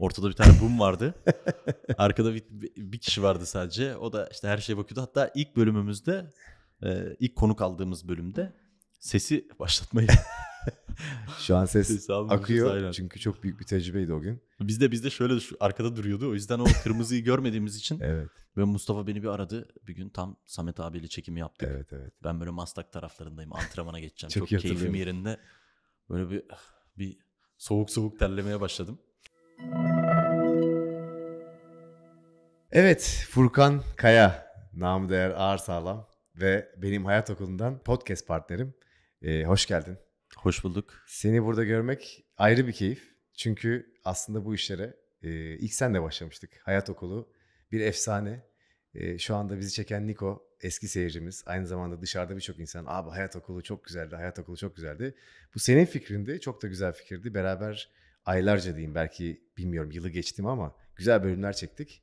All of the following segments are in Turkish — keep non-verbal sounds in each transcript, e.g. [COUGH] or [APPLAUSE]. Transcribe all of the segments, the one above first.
Ortada bir tane boom vardı. [LAUGHS] Arkada bir, bir kişi vardı sadece. O da işte her şeye bakıyordu. Hatta ilk bölümümüzde e, ilk konuk aldığımız bölümde sesi başlatmayı [LAUGHS] Şu an ses akıyor aynen. çünkü çok büyük bir tecrübeydi o gün. Bizde bizde şöyle şu arkada duruyordu. O yüzden o [LAUGHS] kırmızıyı görmediğimiz için Evet, ve Mustafa beni bir aradı. Bir gün tam Samet abiyle çekimi yaptık. evet, evet. Ben böyle Maslak taraflarındayım. Antrenmana geçeceğim. Çok Çok, keyfim yerinde. Böyle bir bir soğuk soğuk terlemeye başladım. Evet, Furkan Kaya, namı değer ağır sağlam ve benim hayat okulundan podcast partnerim. Ee, hoş geldin. Hoş bulduk. Seni burada görmek ayrı bir keyif. Çünkü aslında bu işlere e, ilk senle başlamıştık. Hayat okulu bir efsane. E, şu anda bizi çeken Niko eski seyircimiz. Aynı zamanda dışarıda birçok insan abi hayat okulu çok güzeldi, hayat okulu çok güzeldi. Bu senin fikrindi. Çok da güzel fikirdi. Beraber aylarca diyeyim belki bilmiyorum yılı geçtim ama güzel bölümler çektik.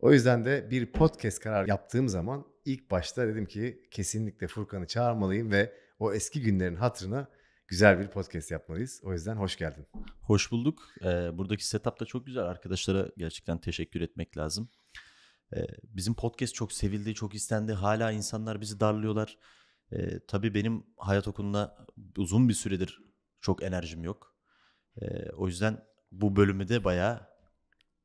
O yüzden de bir podcast karar yaptığım zaman ilk başta dedim ki kesinlikle Furkan'ı çağırmalıyım ve o eski günlerin hatırına güzel bir podcast yapmalıyız. O yüzden hoş geldin. Hoş bulduk. Ee, buradaki setup da çok güzel. Arkadaşlara gerçekten teşekkür etmek lazım. Ee, bizim podcast çok sevildi, çok istendi. Hala insanlar bizi darlıyorlar. Ee, tabii benim hayat okuluna uzun bir süredir çok enerjim yok. Ee, o yüzden bu bölümü de bayağı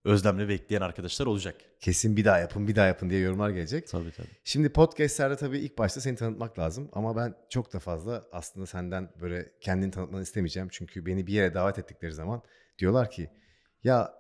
özlemle bekleyen arkadaşlar olacak. Kesin bir daha yapın, bir daha yapın diye yorumlar gelecek. Tabii tabii. Şimdi podcastlerde tabii ilk başta seni tanıtmak lazım ama ben çok da fazla aslında senden böyle kendini tanıtmanı istemeyeceğim. Çünkü beni bir yere davet ettikleri zaman diyorlar ki ya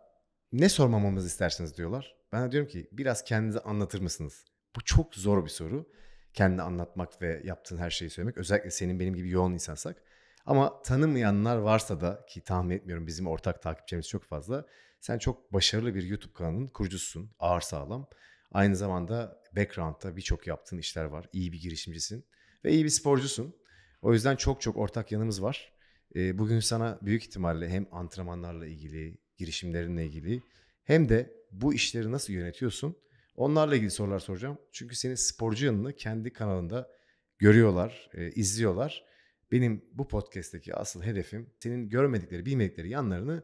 ne sormamamızı istersiniz diyorlar. Ben de diyorum ki biraz kendinizi anlatır mısınız? Bu çok zor bir soru. Kendini anlatmak ve yaptığın her şeyi söylemek. Özellikle senin benim gibi yoğun insansak. Ama tanımayanlar varsa da ki tahmin etmiyorum bizim ortak takipçimiz çok fazla. Sen çok başarılı bir YouTube kanalının kurucususun. Ağır sağlam. Aynı zamanda background'da birçok yaptığın işler var. İyi bir girişimcisin ve iyi bir sporcusun. O yüzden çok çok ortak yanımız var. Ee, bugün sana büyük ihtimalle hem antrenmanlarla ilgili, girişimlerinle ilgili hem de bu işleri nasıl yönetiyorsun onlarla ilgili sorular soracağım. Çünkü senin sporcu yanını kendi kanalında görüyorlar, e, izliyorlar. Benim bu podcast'teki asıl hedefim senin görmedikleri, bilmedikleri yanlarını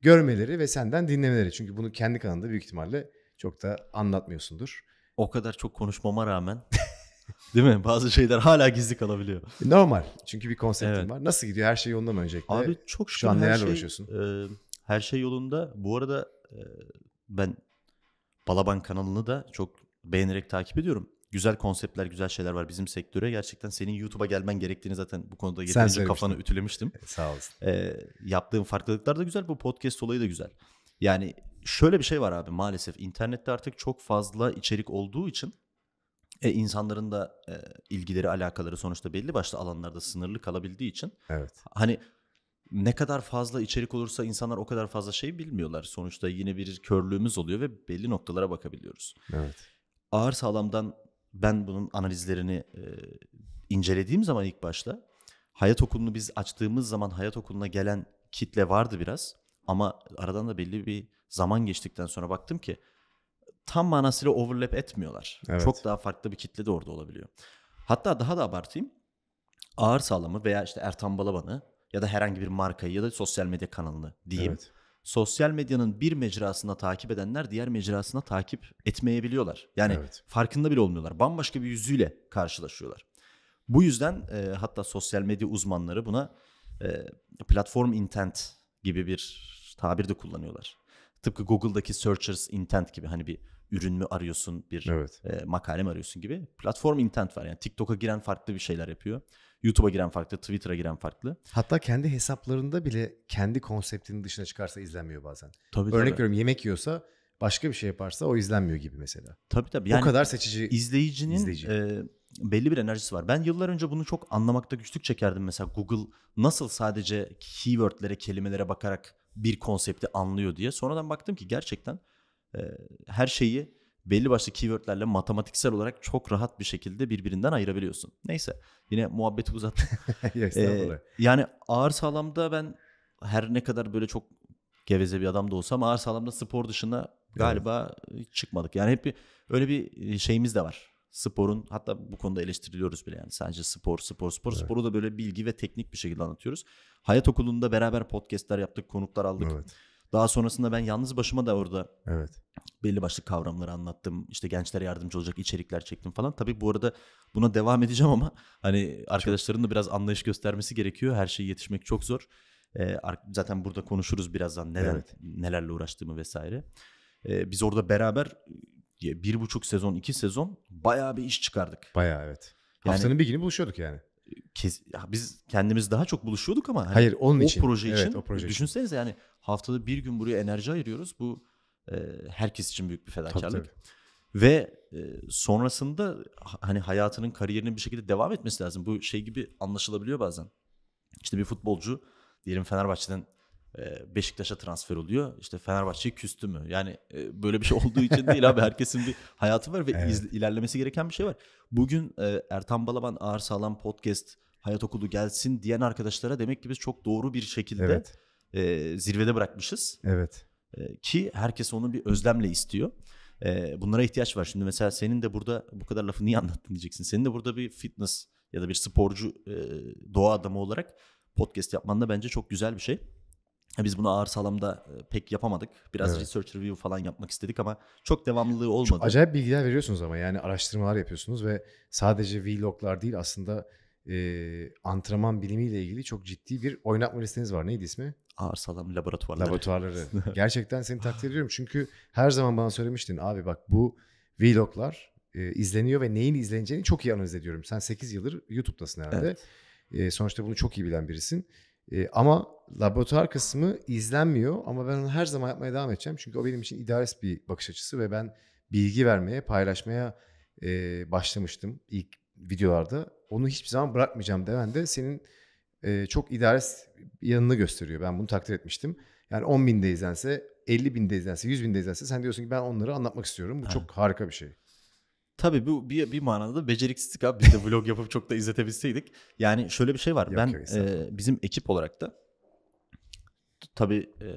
görmeleri ve senden dinlemeleri. Çünkü bunu kendi kanalında büyük ihtimalle çok da anlatmıyorsundur. O kadar çok konuşmama rağmen [LAUGHS] değil mi? Bazı şeyler hala gizli kalabiliyor. Normal. Çünkü bir konseptin Evet. var. Nasıl gidiyor? Her şey yolunda mı öncelikle? Abi çok şükür şu an her nelerle şey, uğraşıyorsun? e, her şey yolunda. Bu arada e, ben Balaban kanalını da çok beğenerek takip ediyorum. Güzel konseptler, güzel şeyler var bizim sektöre. Gerçekten senin YouTube'a gelmen gerektiğini zaten bu konuda yeterince kafanı ütülemiştim. [LAUGHS] Sağ olasın. E, yaptığım farklılıklar da güzel. Bu podcast olayı da güzel. Yani şöyle bir şey var abi maalesef. internette artık çok fazla içerik olduğu için e, insanların da e, ilgileri, alakaları sonuçta belli başlı alanlarda sınırlı kalabildiği için Evet. hani ne kadar fazla içerik olursa insanlar o kadar fazla şey bilmiyorlar. Sonuçta yine bir körlüğümüz oluyor ve belli noktalara bakabiliyoruz. Evet. Ağır sağlamdan ben bunun analizlerini e, incelediğim zaman ilk başta hayat okulunu biz açtığımız zaman hayat okuluna gelen kitle vardı biraz. Ama aradan da belli bir zaman geçtikten sonra baktım ki tam manasıyla overlap etmiyorlar. Evet. Çok daha farklı bir kitle de orada olabiliyor. Hatta daha da abartayım. Ağır sağlamı veya işte Ertan Balaban'ı ya da herhangi bir markayı ya da sosyal medya kanalını diyeyim. Evet. Sosyal medyanın bir mecrasına takip edenler diğer mecrasına takip etmeyebiliyorlar. Yani Evet. farkında bile olmuyorlar. Bambaşka bir yüzüyle karşılaşıyorlar. Bu yüzden e, hatta sosyal medya uzmanları buna e, platform intent gibi bir tabir de kullanıyorlar. Tıpkı Google'daki searchers intent gibi hani bir ürün mü arıyorsun, bir Evet. e, makale mi arıyorsun gibi. Platform intent var. Yani TikTok'a giren farklı bir şeyler yapıyor. YouTube'a giren farklı, Twitter'a giren farklı. Hatta kendi hesaplarında bile kendi konseptinin dışına çıkarsa izlenmiyor bazen. Tabii Örnek tabii. veriyorum yemek yiyorsa başka bir şey yaparsa o izlenmiyor gibi mesela. Tabii tabii. Yani o kadar seçici. izleyicinin izleyici. e, belli bir enerjisi var. Ben yıllar önce bunu çok anlamakta güçlük çekerdim. Mesela Google nasıl sadece keywordlere, kelimelere bakarak bir konsepti anlıyor diye. Sonradan baktım ki gerçekten e, her şeyi belli başlı keywordlerle matematiksel olarak çok rahat bir şekilde birbirinden ayırabiliyorsun. Neyse yine muhabbeti uzattım. [LAUGHS] Ee, yani ağır sağlamda ben her ne kadar böyle çok geveze bir adam da olsam ağır sağlamda spor dışında galiba hiç çıkmadık. Yani hep bir, öyle bir şeyimiz de var. Sporun hatta bu konuda eleştiriliyoruz bile yani sadece spor spor spor Evet. sporu da böyle bilgi ve teknik bir şekilde anlatıyoruz. Hayat okulunda beraber podcastler yaptık, konuklar aldık. Evet. Daha sonrasında ben yalnız başıma da orada Evet. belli başlı kavramları anlattım. İşte gençlere yardımcı olacak içerikler çektim falan. Tabii bu arada buna devam edeceğim ama hani arkadaşların da biraz anlayış göstermesi gerekiyor. Her şeye yetişmek çok zor. Ee, zaten burada konuşuruz birazdan neden Evet. nelerle uğraştığımı vesaire. Ee, biz orada beraber e, bir buçuk sezon, iki sezon bayağı bir iş çıkardık. Bayağı evet. Yani- Haftanın bir günü buluşuyorduk yani. Kes, ya biz kendimiz daha çok buluşuyorduk ama hani Hayır onun o için. proje için Evet o proje için. düşünsenize yani haftada bir gün buraya enerji ayırıyoruz. Bu e, herkes için büyük bir Tabii, fedakarlık. tabii. Ve e, sonrasında ha- hani hayatının kariyerinin bir şekilde devam etmesi lazım. Bu şey gibi anlaşılabiliyor bazen. İşte bir futbolcu diyelim Fenerbahçe'den Beşiktaş'a transfer oluyor. İşte Fenerbahçe'yi küstü mü? Yani e, böyle bir şey olduğu için değil abi. Herkesin bir hayatı var ve Evet. iz- ilerlemesi gereken bir şey var. Bugün e, Ertan Balaban Ağır Sağlam Podcast Hayat Okulu gelsin diyen arkadaşlara demek ki biz çok doğru bir şekilde Evet. e, zirvede bırakmışız. Evet. Ki herkes onu bir özlemle istiyor. Bunlara ihtiyaç var. Şimdi mesela senin de burada bu kadar lafı niye anlattın diyeceksin. Senin de burada bir fitness ya da bir sporcu doğa adamı olarak podcast yapman da bence çok güzel bir şey. Biz bunu ağır sağlamda e, pek yapamadık. Biraz Evet. research review falan yapmak istedik ama çok devamlılığı olmadı. Çok acayip bilgiler veriyorsunuz ama yani araştırmalar yapıyorsunuz ve sadece vloglar değil aslında e, antrenman bilimiyle ilgili çok ciddi bir oynatma listeniz var. Neydi ismi? Ağır sağlam laboratuvarları. Laboratuvarları. [LAUGHS] Gerçekten seni takdir ediyorum çünkü her zaman bana söylemiştin abi bak bu vloglar e, izleniyor ve neyin izleneceğini çok iyi analiz ediyorum. Sen 8 yıldır YouTube'dasın herhalde. Evet. E, sonuçta bunu çok iyi bilen birisin. E, ama laboratuvar kısmı izlenmiyor ama ben onu her zaman yapmaya devam edeceğim. Çünkü o benim için idealist bir bakış açısı ve ben bilgi vermeye, paylaşmaya e, başlamıştım ilk videolarda. Onu hiçbir zaman bırakmayacağım demen de senin e, çok idealist yanını gösteriyor. Ben bunu takdir etmiştim. Yani 10 binde izlense, 50 binde izlense, 100 binde izlense sen diyorsun ki ben onları anlatmak istiyorum. Bu Evet. çok harika bir şey. Tabii bu bir, bir manada da beceriksizlik abi. Biz de vlog yapıp çok da izletebilseydik. Yani şöyle bir şey var. Yok, ben yok, e, bizim ekip olarak da tabii e,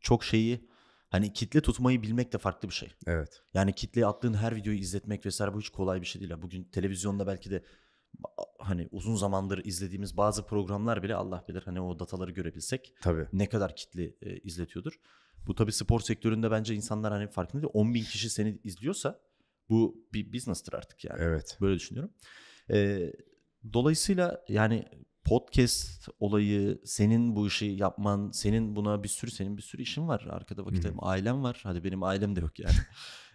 çok şeyi hani kitle tutmayı bilmek de farklı bir şey. Evet. Yani kitleye attığın her videoyu izletmek vesaire bu hiç kolay bir şey değil. Bugün televizyonda belki de hani uzun zamandır izlediğimiz bazı programlar bile Allah bilir hani o dataları görebilsek Tabii. ne kadar kitle e, izletiyordur. Bu tabii spor sektöründe bence insanlar hani farkında değil. 10 bin kişi seni izliyorsa bu bir business'tır artık yani. Evet. Böyle düşünüyorum. Ee, dolayısıyla yani podcast olayı, senin bu işi yapman, senin buna bir sürü senin bir sürü işin var. Arkada vakit ayırma. Ailem var. Hadi benim ailem de yok yani. [LAUGHS]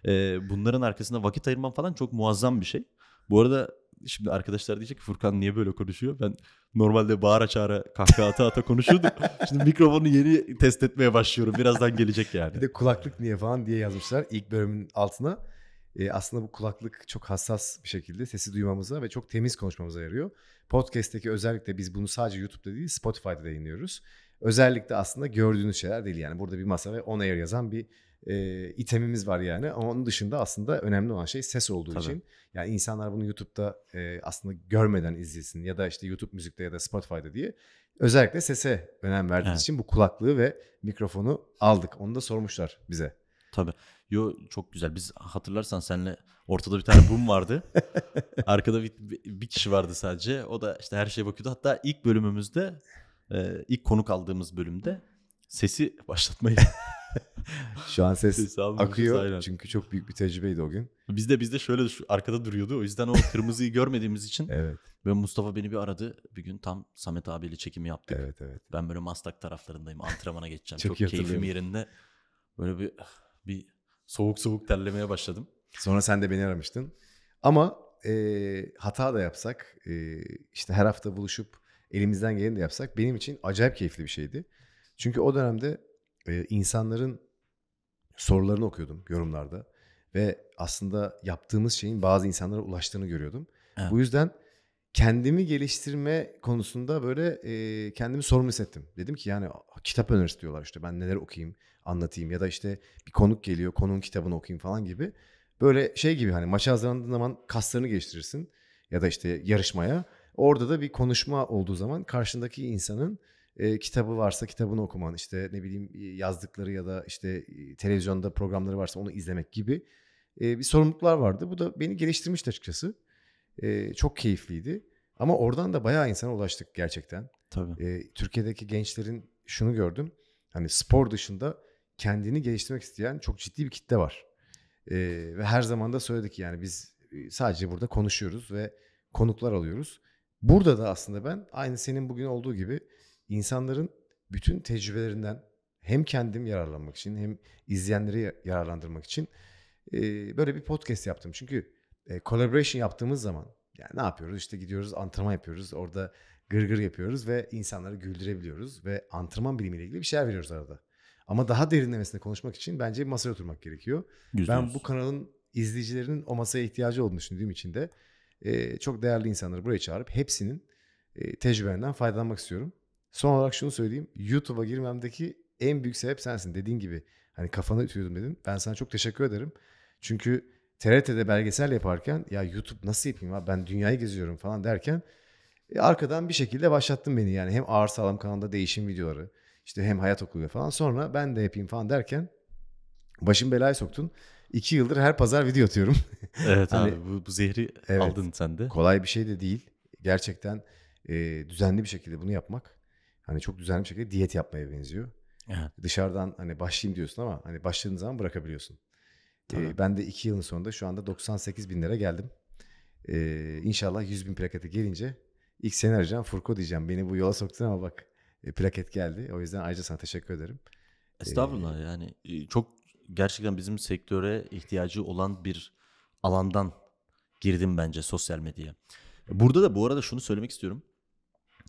Ee, bunların arkasında vakit ayırman falan çok muazzam bir şey. Bu arada şimdi arkadaşlar diyecek ki Furkan niye böyle konuşuyor? Ben normalde bağıra çağıra kahkaha ata ata konuşuyordum. [LAUGHS] Şimdi mikrofonu yeni test etmeye başlıyorum. Birazdan gelecek yani. Bir de kulaklık niye falan diye yazmışlar ilk bölümün altına. Ee, aslında bu kulaklık çok hassas bir şekilde sesi duymamıza ve çok temiz konuşmamıza yarıyor. Podcast'teki özellikle biz bunu sadece YouTube'da değil Spotify'da da yayınlıyoruz. Özellikle aslında gördüğünüz şeyler değil yani. Burada bir masa ve on air yazan bir e, itemimiz var yani. Ama onun dışında aslında önemli olan şey ses olduğu Tabii. için. Yani insanlar bunu YouTube'da e, aslında görmeden izlesin ya da işte YouTube müzikte ya da Spotify'da diye. Özellikle sese önem verdiğimiz Evet. için bu kulaklığı ve mikrofonu aldık. Onu da sormuşlar bize. Tabii. Yo çok güzel. Biz hatırlarsan seninle ortada bir tane boom vardı. [LAUGHS] Arkada bir, bir kişi vardı sadece. O da işte her şeye bakıyordu. Hatta ilk bölümümüzde e, ilk konuk aldığımız bölümde sesi başlatmayı [LAUGHS] Şu an ses akıyor aynen. çünkü çok büyük bir tecrübeydi o gün. bizde bizde şöyle şu arkada duruyordu. O yüzden o [LAUGHS] kırmızıyı görmediğimiz için Evet, ve Mustafa beni bir aradı. Bir gün tam Samet abiyle çekimi yaptık. evet, evet. Ben böyle Maslak taraflarındayım. Antrenmana geçeceğim. Çok çok keyfim yerinde. Böyle bir bir soğuk soğuk terlemeye başladım. Sonra sen de beni aramıştın. Ama e, hata da yapsak, e, işte her hafta buluşup elimizden geleni de yapsak benim için acayip keyifli bir şeydi. Çünkü o dönemde e, insanların sorularını okuyordum yorumlarda ve aslında yaptığımız şeyin bazı insanlara ulaştığını görüyordum. Evet. Bu yüzden kendimi geliştirme konusunda böyle e, kendimi sorumlu hissettim. Dedim ki yani kitap önerisi diyorlar işte ben neler okuyayım, anlatayım ya da işte bir konuk geliyor, konuğun kitabını okuyayım falan gibi. Böyle şey gibi hani maça hazırlandığın zaman kaslarını geliştirirsin ya da işte yarışmaya. Orada da bir konuşma olduğu zaman karşındaki insanın e, kitabı varsa kitabını okuman, işte ne bileyim e, yazdıkları ya da işte e, televizyonda programları varsa onu izlemek gibi e, bir sorumluluklar vardı. Bu da beni geliştirmişti açıkçası. E, çok keyifliydi. Ama oradan da bayağı insana ulaştık gerçekten. Tabii. E, Türkiye'deki gençlerin şunu gördüm. Hani spor dışında kendini geliştirmek isteyen çok ciddi bir kitle var. Ee, ve her zaman da söyledik yani biz e, sadece burada konuşuyoruz ve konuklar alıyoruz. Burada da aslında ben aynı senin bugün olduğu gibi insanların bütün tecrübelerinden hem kendim yararlanmak için hem izleyenleri yararlandırmak için e, böyle bir podcast yaptım. Çünkü e, collaboration yaptığımız zaman yani ne yapıyoruz? İşte gidiyoruz antrenman yapıyoruz. Orada gırgır gır yapıyoruz ve insanları güldürebiliyoruz ve antrenman bilimiyle ilgili bir şeyler veriyoruz arada. Ama daha derinlemesine konuşmak için bence bir masaya oturmak gerekiyor. Yüzde Ben bu kanalın izleyicilerinin o masaya ihtiyacı olduğunu düşündüğüm için de e, çok değerli insanları buraya çağırıp hepsinin e, tecrübelerinden faydalanmak istiyorum. Son olarak şunu söyleyeyim. YouTube'a girmemdeki en büyük sebep sensin. Dediğin gibi hani kafana ütüyordum dedin. Ben sana çok teşekkür ederim. Çünkü TRT'de belgesel yaparken ya YouTube nasıl yapayım abi ben dünyayı geziyorum falan derken e, arkadan bir şekilde başlattın beni yani hem ağır sağlam kanalında değişim videoları işte hem hayat okulu falan sonra ben de yapayım falan derken başım belaya soktun. İki yıldır her pazar video atıyorum. [LAUGHS] Evet [LAUGHS] Hani- abi bu, bu zehri Evet. aldın sen de. Kolay bir şey de değil. Gerçekten e, düzenli bir şekilde bunu yapmak hani çok düzenli bir şekilde diyet yapmaya benziyor. Evet. Dışarıdan hani başlayayım diyorsun ama hani başladığın zaman bırakabiliyorsun. E, Tabii. ben de iki yılın sonunda şu anda 98 bin lira geldim. E, inşallah 100 bin plaketi gelince ilk seni arayacağım. Furko diyeceğim. Beni bu yola soktun ama bak e, plaket geldi. O yüzden ayrıca sana teşekkür ederim. Estağfurullah yani e, çok gerçekten bizim sektöre ihtiyacı olan bir alandan girdim bence sosyal medyaya. Burada da bu arada şunu söylemek istiyorum.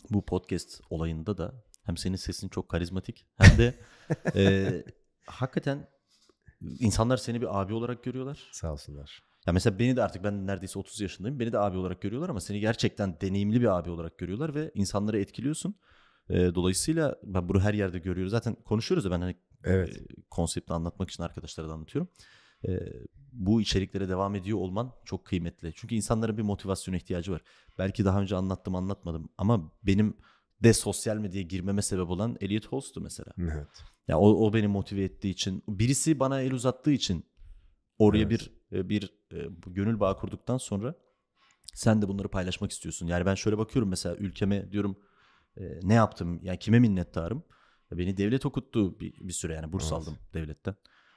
Bu podcast olayında da hem senin sesin çok karizmatik hem de [LAUGHS] e, hakikaten insanlar seni bir abi olarak görüyorlar. Sağ olsunlar. Ya mesela beni de artık ben neredeyse 30 yaşındayım. Beni de abi olarak görüyorlar ama seni gerçekten deneyimli bir abi olarak görüyorlar ve insanları etkiliyorsun. E, dolayısıyla ben bunu her yerde görüyoruz. Zaten konuşuyoruz da ben hani Evet. e, konsepti anlatmak için arkadaşlara da anlatıyorum. E, bu içeriklere devam ediyor olman çok kıymetli. Çünkü insanların bir motivasyona ihtiyacı var. Belki daha önce anlattım anlatmadım ama benim de sosyal medyaya girmeme sebep olan Elliot Holst'tu mesela. Evet. Ya o, o beni motive ettiği için, birisi bana el uzattığı için oraya Evet. bir e, bir e, gönül bağı kurduktan sonra sen de bunları paylaşmak istiyorsun. Yani ben şöyle bakıyorum mesela ülkeme diyorum e, ne yaptım? Yani kime minnettarım? Beni devlet okuttu bir, bir süre yani burs Evet. aldım devletten.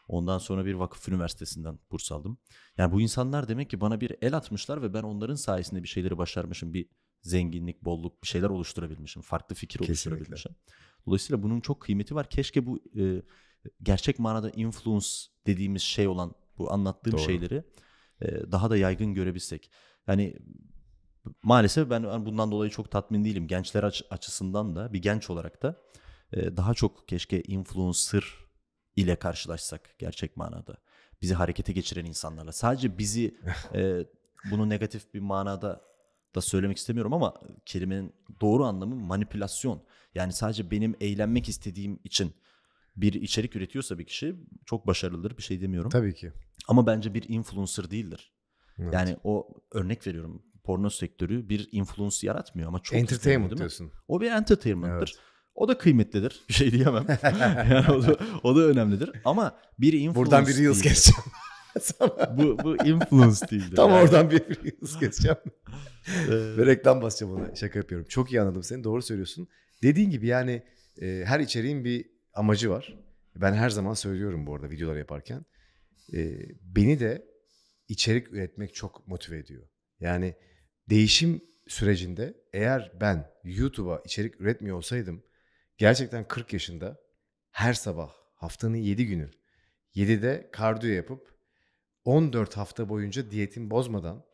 Ondan sonra bir vakıf üniversitesinden burs aldım. Yani bu insanlar demek ki bana bir el atmışlar ve ben onların sayesinde bir şeyleri başarmışım. Bir zenginlik, bolluk bir şeyler oluşturabilmişim. Farklı fikir Kesinlikle. oluşturabilmişim. Dolayısıyla bunun çok kıymeti var. Keşke bu e, gerçek manada influence dediğimiz şey olan bu anlattığım Doğru. şeyleri e, daha da yaygın görebilsek. Yani maalesef ben bundan dolayı çok tatmin değilim. Gençler aç- açısından da bir genç olarak da e, daha çok keşke influencer ile karşılaşsak gerçek manada. Bizi harekete geçiren insanlarla. Sadece bizi [LAUGHS] e, bunu negatif bir manada da söylemek istemiyorum ama kelimenin doğru anlamı manipülasyon. Yani sadece benim eğlenmek istediğim için bir içerik üretiyorsa bir kişi çok başarılıdır bir şey demiyorum. Tabii ki. Ama bence bir influencer değildir. Evet. Yani o örnek veriyorum porno sektörü bir influence yaratmıyor ama çok Entertainment değil mi? diyorsun. O bir entertainment'tır. Evet. O da kıymetlidir. Bir şey diyemem. [LAUGHS] yani o da, o da önemlidir. Ama bir influence Buradan bir Reels değildir. [LAUGHS] Sana. Bu, bu influence değildir. Tam Yani, oradan bir Reels keseceğim. [LAUGHS] Ve reklam basacağım ona. Şaka yapıyorum. Çok iyi anladım seni. Doğru söylüyorsun. Dediğin gibi yani e, her içeriğin bir amacı var. Ben her zaman söylüyorum bu arada videolar yaparken. E, beni de içerik üretmek çok motive ediyor. Yani değişim sürecinde eğer ben YouTube'a içerik üretmiyor olsaydım gerçekten 40 yaşında her sabah haftanın 7 günü 7'de kardiyo yapıp 14 hafta boyunca diyetimi bozmadan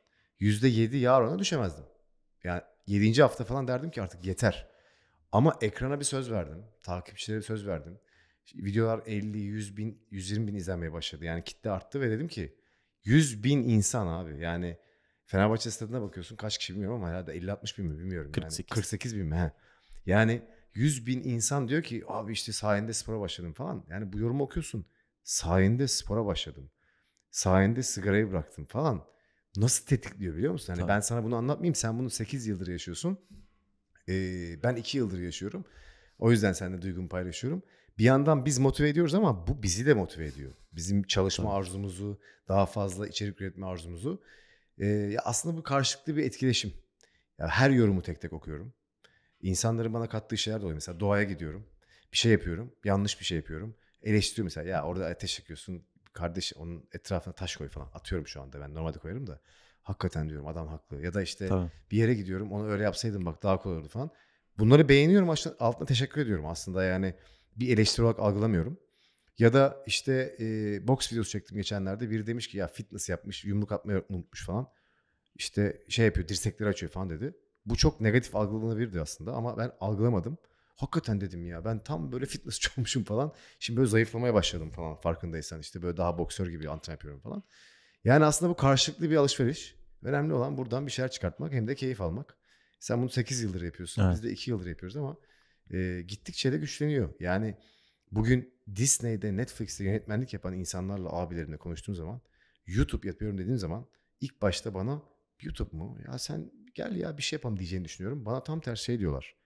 %7 yağ oranına düşemezdim. Yani 7. hafta falan derdim ki artık yeter. Ama ekrana bir söz verdim. Takipçilere bir söz verdim. Videolar 50, 100 bin, 120 bin izlenmeye başladı. Yani kitle arttı ve dedim ki 100 bin insan abi. Yani Fenerbahçe stadına bakıyorsun kaç kişi bilmiyorum ama herhalde 50-60 bin mi bilmiyorum. 48. Yani 48 bin mi? He. Yani 100 bin insan diyor ki abi işte sayende spora başladım falan. Yani bu yorumu okuyorsun. Sayende spora başladım. Sayende sigarayı bıraktım falan. Nasıl tetikliyor biliyor musun? Hani Tabii. ben sana bunu anlatmayayım. Sen bunu 8 yıldır yaşıyorsun. Ee, ben 2 yıldır yaşıyorum. O yüzden seninle duygumu paylaşıyorum. Bir yandan biz motive ediyoruz ama bu bizi de motive ediyor. Bizim çalışma Tabii. arzumuzu, daha fazla içerik üretme arzumuzu. Ee, aslında bu karşılıklı bir etkileşim. Ya her yorumu tek tek okuyorum. İnsanların bana kattığı şeyler de oluyor. Mesela doğaya gidiyorum. bir şey yapıyorum. Yanlış bir şey yapıyorum. Eleştiriyor mesela ya orada ateş yakıyorsun. Kardeş onun etrafına taş koy falan. Atıyorum şu anda ben normalde koyarım da. Hakikaten diyorum adam haklı. Ya da işte Tabii. bir yere gidiyorum onu öyle yapsaydım bak daha kolay olurdu falan. Bunları beğeniyorum aslında altına teşekkür ediyorum aslında yani bir eleştiri olarak algılamıyorum. Ya da işte e, boks videosu çektim geçenlerde. Biri demiş ki ya fitness yapmış, yumruk atmayı unutmuş falan. İşte şey yapıyor, dirsekleri açıyor falan dedi. Bu çok negatif algılanabilirdi aslında ama ben algılamadım. Hakikaten dedim ya ben tam böyle [LAUGHS] fitness olmuşum falan. Şimdi böyle zayıflamaya başladım falan farkındaysan. işte böyle daha boksör gibi antrenman yapıyorum falan. Yani aslında bu karşılıklı bir alışveriş. Önemli olan buradan bir şeyler çıkartmak hem de keyif almak. Sen bunu 8 yıldır yapıyorsun. Evet. Biz de 2 yıldır yapıyoruz ama e, gittikçe de güçleniyor. Yani bugün Disney'de, Netflix'te yönetmenlik yapan insanlarla abilerimle konuştuğum zaman YouTube yapıyorum dediğim zaman ilk başta bana YouTube mu? Ya sen gel ya bir şey yapalım diyeceğini düşünüyorum. Bana tam tersi şey diyorlar.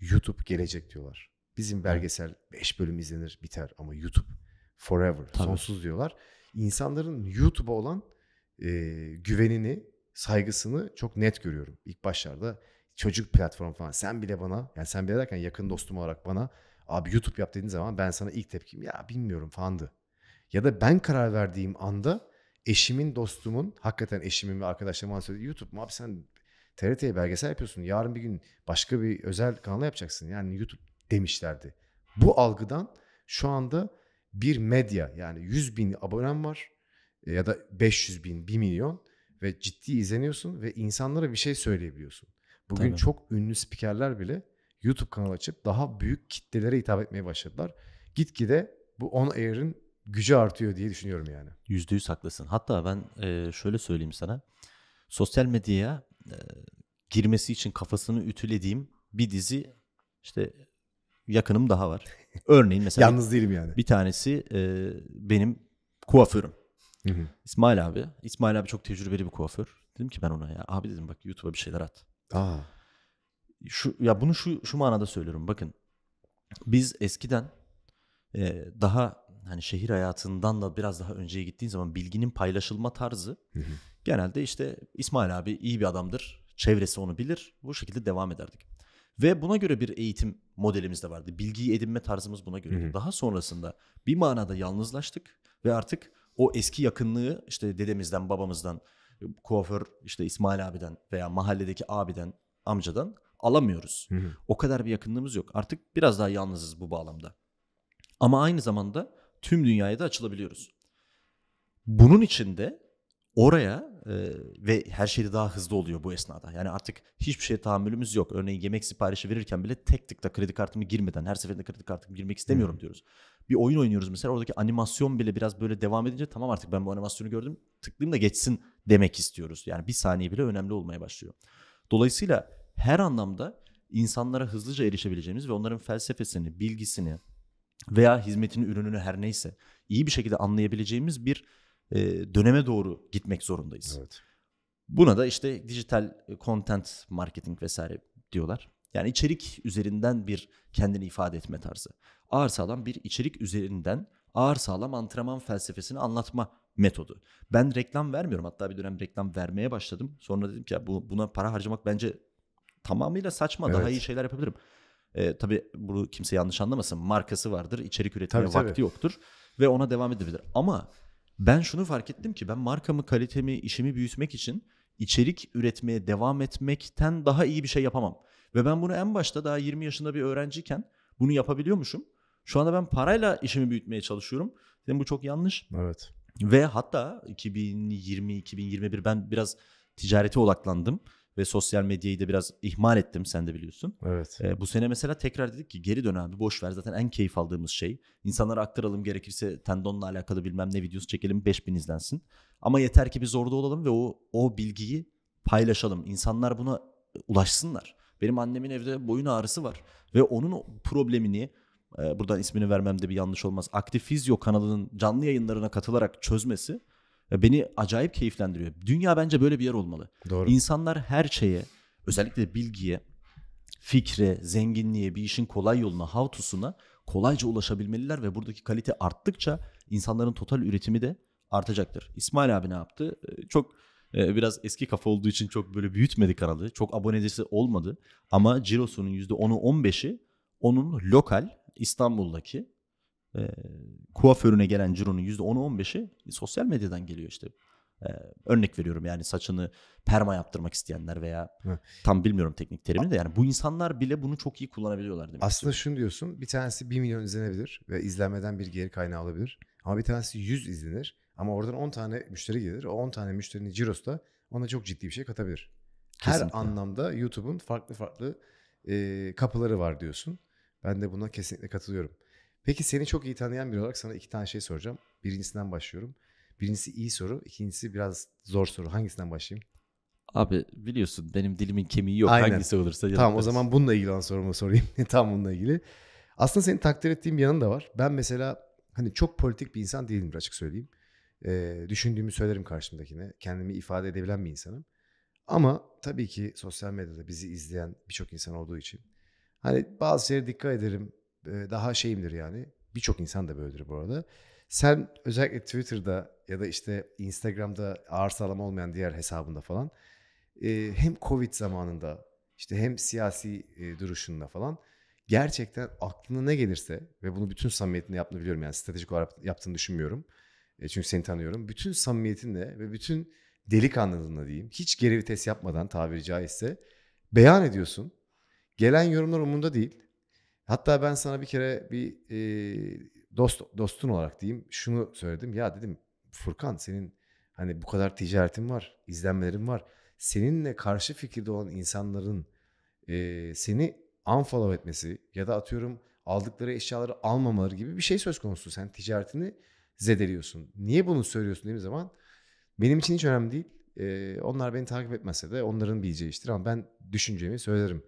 YouTube gelecek diyorlar. Bizim belgesel 5 bölüm izlenir biter ama YouTube forever, Tabii. sonsuz diyorlar. İnsanların YouTube'a olan e, güvenini, saygısını çok net görüyorum. İlk başlarda çocuk platform falan. Sen bile bana, yani sen bile derken yakın dostum olarak bana abi YouTube yap dediğin zaman ben sana ilk tepkim ya bilmiyorum falandı. Ya da ben karar verdiğim anda eşimin, dostumun, hakikaten eşimin ve arkadaşlarım bana söyledi. YouTube mu abi sen TRT'ye belgesel yapıyorsun. Yarın bir gün başka bir özel kanal yapacaksın. Yani YouTube demişlerdi. Bu algıdan şu anda bir medya yani 100 bin abonem var e, ya da 500 bin, 1 milyon ve ciddi izleniyorsun ve insanlara bir şey söyleyebiliyorsun. Bugün Tabii. çok ünlü spikerler bile YouTube kanalı açıp daha büyük kitlelere hitap etmeye başladılar. Gitgide bu on air'ın gücü artıyor diye düşünüyorum yani. Yüzde yüz haklısın. Hatta ben e, şöyle söyleyeyim sana. Sosyal medyaya e, girmesi için kafasını ütülediğim bir dizi işte yakınım daha var. [LAUGHS] Örneğin mesela Yalnız değilim yani. bir tanesi e, benim kuaförüm. Hı hı. İsmail abi. İsmail abi çok tecrübeli bir kuaför. Dedim ki ben ona ya abi dedim bak YouTube'a bir şeyler at. Aa, Şu ya bunu şu şu manada söylüyorum. Bakın biz eskiden e, daha hani şehir hayatından da biraz daha önceye gittiğin zaman bilginin paylaşılma tarzı Hı hı. Genelde işte İsmail abi iyi bir adamdır. Çevresi onu bilir. Bu şekilde devam ederdik. Ve buna göre bir eğitim modelimiz de vardı. Bilgiyi edinme tarzımız buna göre. Hı hı. Daha sonrasında bir manada yalnızlaştık ve artık o eski yakınlığı işte dedemizden, babamızdan, kuaför işte İsmail abiden veya mahalledeki abiden, amcadan alamıyoruz. Hı hı. O kadar bir yakınlığımız yok. Artık biraz daha yalnızız bu bağlamda. Ama aynı zamanda tüm dünyaya da açılabiliyoruz. Bunun için de oraya e, ve her şey de daha hızlı oluyor bu esnada. Yani artık hiçbir şeye tahammülümüz yok. Örneğin yemek siparişi verirken bile tek tıkla kredi kartımı girmeden her seferinde kredi kartımı girmek istemiyorum diyoruz. Bir oyun oynuyoruz mesela oradaki animasyon bile biraz böyle devam edince tamam artık ben bu animasyonu gördüm tıklayayım da geçsin demek istiyoruz. Yani bir saniye bile önemli olmaya başlıyor. Dolayısıyla her anlamda insanlara hızlıca erişebileceğimiz ve onların felsefesini, bilgisini veya hizmetini, ürününü her neyse iyi bir şekilde anlayabileceğimiz bir e, döneme doğru gitmek zorundayız. Evet. Buna da işte dijital e, content marketing vesaire diyorlar. Yani içerik üzerinden bir kendini ifade etme tarzı. Ağır sağlam bir içerik üzerinden ağır sağlam antrenman felsefesini anlatma metodu. Ben reklam vermiyorum. Hatta bir dönem reklam vermeye başladım. Sonra dedim ki ya bu, buna para harcamak bence tamamıyla saçma. Daha Evet. iyi şeyler yapabilirim. Ee, tabii bunu kimse yanlış anlamasın. Markası vardır. içerik üretmeye Tabii, tabii. vakti yoktur. Ve ona devam edebilir. Ama ben şunu fark ettim ki ben markamı, kalitemi, işimi büyütmek için içerik üretmeye devam etmekten daha iyi bir şey yapamam. Ve ben bunu en başta daha 20 yaşında bir öğrenciyken bunu yapabiliyormuşum. Şu anda ben parayla işimi büyütmeye çalışıyorum. Dedim bu çok yanlış. Evet. Ve hatta 2020-2021 ben biraz ticarete odaklandım. Ve sosyal medyayı da biraz ihmal ettim sen de biliyorsun. Evet. Ee, bu sene mesela tekrar dedik ki geri dön abi boş ver zaten en keyif aldığımız şey. İnsanlara aktaralım gerekirse tendonla alakalı bilmem ne videosu çekelim 5000 izlensin. Ama yeter ki biz orada olalım ve o o bilgiyi paylaşalım. İnsanlar buna ulaşsınlar. Benim annemin evde boyun ağrısı var ve onun problemini e, buradan ismini vermemde bir yanlış olmaz. Aktif Fizyo kanalının canlı yayınlarına katılarak çözmesi e, beni acayip keyiflendiriyor. Dünya bence böyle bir yer olmalı. Doğru. İnsanlar her şeye, özellikle bilgiye, fikre, zenginliğe, bir işin kolay yoluna, how to'suna kolayca ulaşabilmeliler ve buradaki kalite arttıkça insanların total üretimi de artacaktır. İsmail abi ne yaptı? Ee, Çok e, biraz eski kafa olduğu için çok böyle büyütmedi kanalı. Çok abonesi olmadı ama cirosunun %10'u 15'i onun lokal İstanbul'daki e, kuaförüne gelen cironun %10'u 15'i sosyal medyadan geliyor işte. E, örnek veriyorum yani saçını perma yaptırmak isteyenler veya Hı. tam bilmiyorum teknik terimini de yani bu insanlar bile bunu çok iyi kullanabiliyorlar demek Aslında istiyorum. şunu diyorsun. Bir tanesi 1 milyon izlenebilir ve izlenmeden bir geri kaynağı olabilir. Ama bir tanesi 100 izlenir. Ama oradan 10 tane müşteri gelir. O 10 tane müşterinin cirosu da ona çok ciddi bir şey katabilir. Her Kesinlikle. anlamda YouTube'un farklı farklı e, kapıları var diyorsun. Ben de buna kesinlikle katılıyorum. Peki seni çok iyi tanıyan biri olarak sana iki tane şey soracağım. Birincisinden başlıyorum. Birincisi iyi soru. ikincisi biraz zor soru. Hangisinden başlayayım? Abi biliyorsun benim dilimin kemiği yok Aynen. hangisi olursa. Tamam o zaman bununla ilgili olan sorumu sorayım. [LAUGHS] Tam bununla ilgili. Aslında seni takdir ettiğim bir yanın da var. Ben mesela hani çok politik bir insan değilimdir açık söyleyeyim. Ee, düşündüğümü söylerim karşımdakine. Kendimi ifade edebilen bir insanım. Ama tabii ki sosyal medyada bizi izleyen birçok insan olduğu için hani bazı şeylere dikkat ederim. Ee, daha şeyimdir yani. Birçok insan da böyledir bu arada. Sen özellikle Twitter'da ya da işte Instagram'da ağır sağlam olmayan diğer hesabında falan e, hem Covid zamanında işte hem siyasi e, duruşunda falan gerçekten aklına ne gelirse ve bunu bütün samimiyetinle yaptığını biliyorum yani stratejik olarak yaptığını düşünmüyorum. E, çünkü seni tanıyorum. Bütün samimiyetinle ve bütün delikanlılığına diyeyim hiç geri vites yapmadan tabiri caizse beyan ediyorsun. Gelen yorumlar umurunda değil. Hatta ben sana bir kere bir e, dost dostun olarak diyeyim şunu söyledim. Ya dedim Furkan senin hani bu kadar ticaretin var, izlenmelerin var. Seninle karşı fikirde olan insanların e, seni unfollow etmesi ya da atıyorum aldıkları eşyaları almamaları gibi bir şey söz konusu. Sen ticaretini zedeliyorsun. Niye bunu söylüyorsun dediğim zaman benim için hiç önemli değil. E, onlar beni takip etmezse de onların bileceği iştir ama ben düşüncemi söylerim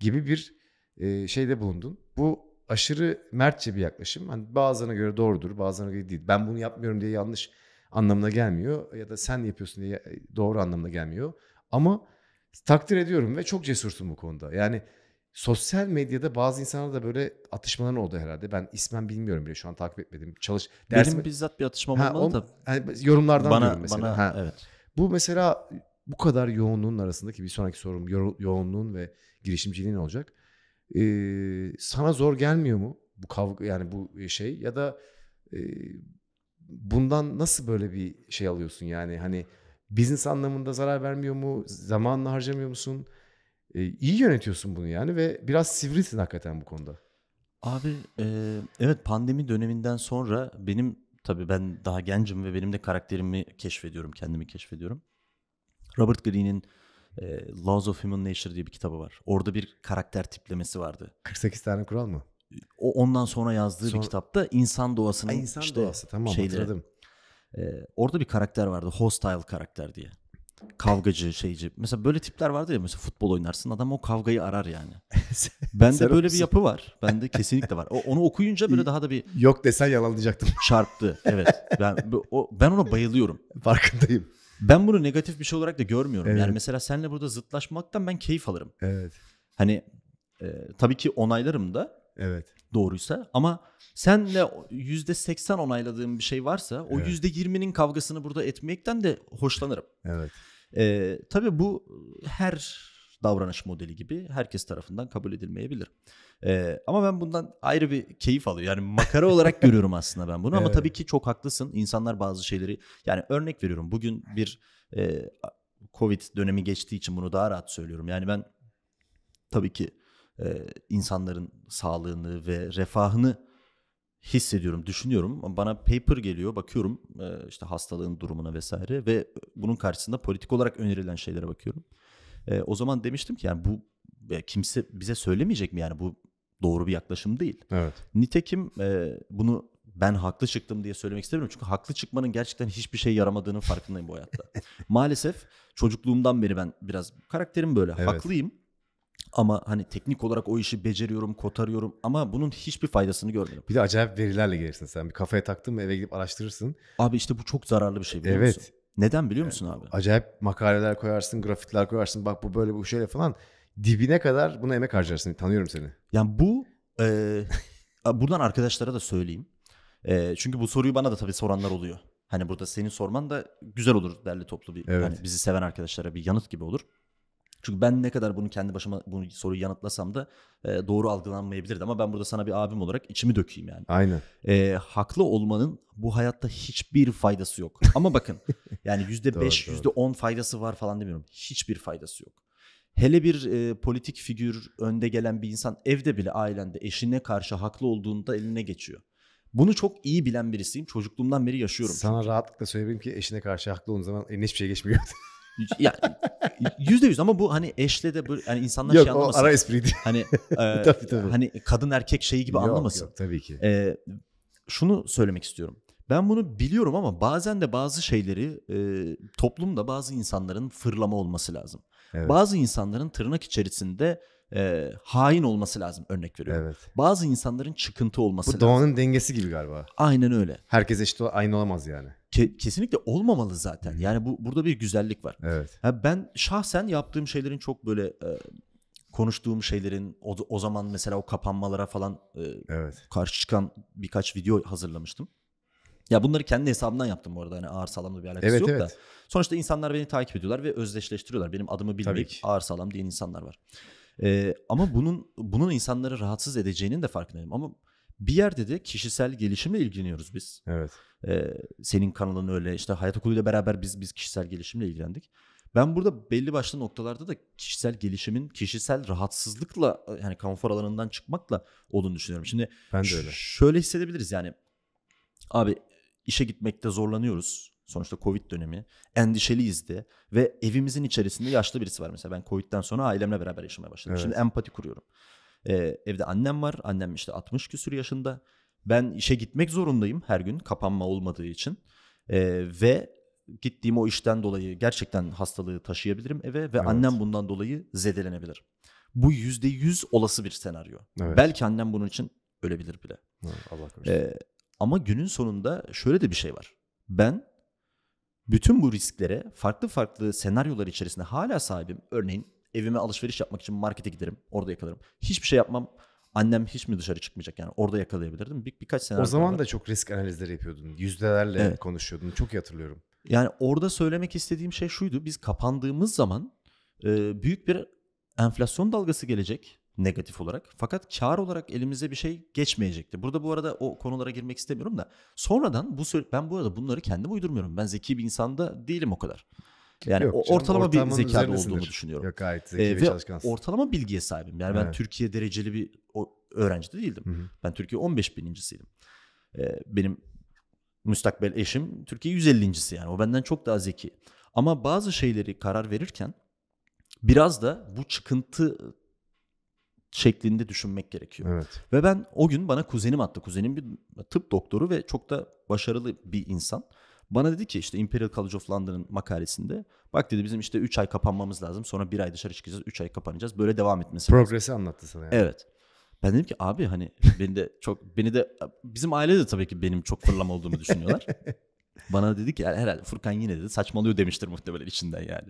gibi bir e, şeyde bulundun. Bu aşırı mertçe bir yaklaşım. Hani bazılarına göre doğrudur, bazılarına göre değil. Ben bunu yapmıyorum diye yanlış anlamına gelmiyor ya da sen yapıyorsun diye doğru anlamına gelmiyor. Ama takdir ediyorum ve çok cesursun bu konuda. Yani sosyal medyada bazı insanlar da böyle atışmaların oldu herhalde. Ben ismen bilmiyorum bile şu an takip etmedim. Çalış Benim dersime- bizzat bir atışmam Ha, olmadı da hani yorumlardan bana, mesela. bana Ha. evet. Bu mesela bu kadar yoğunluğun arasındaki bir sonraki sorum yo- yoğunluğun ve girişimciliğin olacak. Ee, sana zor gelmiyor mu bu kavga yani bu şey ya da e, bundan nasıl böyle bir şey alıyorsun yani hani business anlamında zarar vermiyor mu zamanını harcamıyor musun Ee, iyi yönetiyorsun bunu yani ve biraz sivrisin hakikaten bu konuda. Abi e, evet pandemi döneminden sonra benim tabii ben daha gencim ve benim de karakterimi keşfediyorum, kendimi keşfediyorum. Robert Greene'in e, Laws of Human Nature diye bir kitabı var. Orada bir karakter tiplemesi vardı. 48 tane kural mı? O ondan sonra yazdığı Sonra- bir kitapta insan doğasının Ay, insan işte doğası tamam şeyleri. hatırladım. e, orada bir karakter vardı. Hostile karakter diye. Kavgacı, şeyci. Mesela böyle tipler vardı ya mesela futbol oynarsın adam o kavgayı arar yani. [LAUGHS] Bende böyle bir yapı var. Bende kesinlikle var. O, onu okuyunca böyle daha da bir Yok desen yalanlayacaktım. çarptı. Evet. Ben o, ben ona bayılıyorum. Farkındayım. Ben bunu negatif bir şey olarak da görmüyorum. Yani Evet. mesela seninle burada zıtlaşmaktan ben keyif alırım. Evet. Hani e, tabii ki onaylarım da Evet. doğruysa ama senle %80 onayladığım bir şey varsa o Evet. %20'nin kavgasını burada etmekten de hoşlanırım. Evet. E, tabii bu her davranış modeli gibi herkes tarafından kabul edilmeyebilir. E, ama ben bundan ayrı bir keyif alıyorum. Yani makara olarak [LAUGHS] görüyorum aslında ben bunu ama Evet. tabii ki çok haklısın. İnsanlar bazı şeyleri yani örnek veriyorum. Bugün bir e, Covid dönemi geçtiği için bunu daha rahat söylüyorum. Yani ben tabii ki e, insanların sağlığını ve refahını hissediyorum, düşünüyorum. Bana paper geliyor, bakıyorum işte hastalığın durumuna vesaire ve bunun karşısında politik olarak önerilen şeylere bakıyorum. E, o zaman demiştim ki yani bu kimse bize söylemeyecek mi yani bu doğru bir yaklaşım değil. Evet. Nitekim e, bunu ben haklı çıktım diye söylemek istemiyorum. Çünkü haklı çıkmanın gerçekten hiçbir şey yaramadığının farkındayım bu hayatta. [LAUGHS] Maalesef çocukluğumdan beri ben biraz karakterim böyle. Evet. Haklıyım. Ama hani teknik olarak o işi beceriyorum, kotarıyorum ama bunun hiçbir faydasını görmedim. Bir de acayip verilerle gelirsin sen. Bir kafaya taktın mı eve gidip araştırırsın. Abi işte bu çok zararlı bir şey biliyor Evet. musun? Neden biliyor musun abi? Acayip makaleler koyarsın, grafitler koyarsın. Bak bu böyle bu şöyle falan. Dibine kadar buna emek harcarsın. Tanıyorum seni. Yani bu e, [LAUGHS] buradan arkadaşlara da söyleyeyim. E, çünkü bu soruyu bana da tabii soranlar oluyor. Hani burada senin sorman da güzel olur derli toplu bir Evet. hani bizi seven arkadaşlara bir yanıt gibi olur. Çünkü ben ne kadar bunu kendi başıma bu soruyu yanıtlasam da e, doğru algılanmayabilirdi. Ama ben burada sana bir abim olarak içimi dökeyim yani. Aynen. E, haklı olmanın bu hayatta hiçbir faydası yok. Ama bakın [LAUGHS] yani yüzde beş, Doğru, yüzde on faydası var falan demiyorum. Hiçbir faydası yok. Hele bir e, politik figür önde gelen bir insan evde bile ailende eşine karşı haklı olduğunda eline geçiyor. Bunu çok iyi bilen birisiyim. Çocukluğumdan beri yaşıyorum. Sana çünkü. rahatlıkla söyleyebilirim ki eşine karşı haklı olduğun zaman eline hiçbir şey geçmiyor. [LAUGHS] Yani yüzde yüz ama bu hani eşle de böyle hani insanlar yok şey o anlamasın. ara espriydi. Hani [LAUGHS] e, Tabii, tabii. hani kadın erkek şeyi gibi Yok, anlamasın. Yok, tabii ki. E, şunu söylemek istiyorum. Ben bunu biliyorum ama bazen de bazı şeyleri e, toplumda bazı insanların fırlama olması lazım. Evet. Bazı insanların tırnak içerisinde e, hain olması lazım örnek veriyorum. evet. Bazı insanların çıkıntı olması Bu lazım. doğanın dengesi gibi galiba. Aynen öyle. Herkes eşit aynı olamaz yani. Ke- kesinlikle olmamalı zaten. Yani bu burada bir güzellik var. Evet. Ha, ben şahsen yaptığım şeylerin çok böyle e, konuştuğum şeylerin o, o zaman mesela o kapanmalara falan e, Evet. karşı çıkan birkaç video hazırlamıştım. Ya bunları kendi hesabımdan yaptım bu arada. Hani ağır sağlamla bir alakası Evet yok da. evet. Sonuçta insanlar beni takip ediyorlar ve özdeşleştiriyorlar. Benim adımı bilmeyip ağır sağlam diyen insanlar var. Ee, ama bunun bunun insanları rahatsız edeceğinin de farkındayım. Ama bir yerde de kişisel gelişimle ilgileniyoruz biz. Evet. Ee, senin kanalın öyle işte Hayat Okulu'yla beraber biz biz kişisel gelişimle ilgilendik. Ben burada belli başlı noktalarda da kişisel gelişimin kişisel rahatsızlıkla yani konfor alanından çıkmakla olduğunu düşünüyorum. Şimdi Ben de öyle. Şöyle hissedebiliriz yani. Abi işe gitmekte zorlanıyoruz. Sonuçta Covid dönemi. Endişeliyiz de. Ve evimizin içerisinde yaşlı birisi var. Mesela ben Covid'den sonra ailemle beraber yaşamaya başladım. Evet. Şimdi empati kuruyorum. Ee, evde annem var. Annem işte 60 küsur yaşında. Ben işe gitmek zorundayım her gün kapanma olmadığı için. Ee, ve gittiğim o işten dolayı gerçekten hastalığı taşıyabilirim eve ve Evet. annem bundan dolayı zedelenebilir. Bu yüzde yüz olası bir senaryo. Evet. Belki annem bunun için ölebilir bile. Allah korusun. Ee, ama günün sonunda şöyle de bir şey var. Ben bütün bu risklere farklı farklı senaryolar içerisinde hala sahibim. Örneğin evime alışveriş yapmak için markete giderim. Orada yakalarım. Hiçbir şey yapmam. Annem hiç mi dışarı çıkmayacak yani? Orada yakalayabilirdim. Bir, birkaç senaryo o zaman da çok risk analizleri yapıyordun. Yüzdelerle Evet. konuşuyordun. Çok iyi hatırlıyorum. Yani orada söylemek istediğim şey şuydu. Biz kapandığımız zaman e, büyük bir enflasyon dalgası gelecek negatif olarak. Fakat kar olarak elimize bir şey geçmeyecekti. Burada bu arada o konulara girmek istemiyorum da sonradan bu ben bu arada bunları kendim uydurmuyorum. Ben zeki bir insanda değilim o kadar. Yani Yok canım, ortalama bir zekada olduğumu düşünüyorum. Yok gayet zeki Ee, ve çalışkansın. ortalama bilgiye sahibim. Yani ben Evet. Türkiye dereceli bir öğrenci de değildim. Hı hı. Ben Türkiye 15 binincisiydim. Ee, benim müstakbel eşim Türkiye 150.si yani. O benden çok daha zeki. Ama bazı şeyleri karar verirken biraz da bu çıkıntı şeklinde düşünmek gerekiyor. Evet. Ve ben o gün bana kuzenim attı. Kuzenim bir tıp doktoru ve çok da başarılı bir insan. Bana dedi ki işte Imperial College of London'ın makalesinde bak dedi bizim işte 3 ay kapanmamız lazım. Sonra 1 ay dışarı çıkacağız. 3 ay kapanacağız. Böyle devam etmesi lazım. Progresi anlattı sana yani. Evet. Ben dedim ki abi hani beni de çok beni de bizim ailede de tabii ki benim çok fırlama olduğumu düşünüyorlar. [LAUGHS] Bana dedi ki "Yani herhalde Furkan yine dedi saçmalıyor demiştir muhtemelen içinden yani.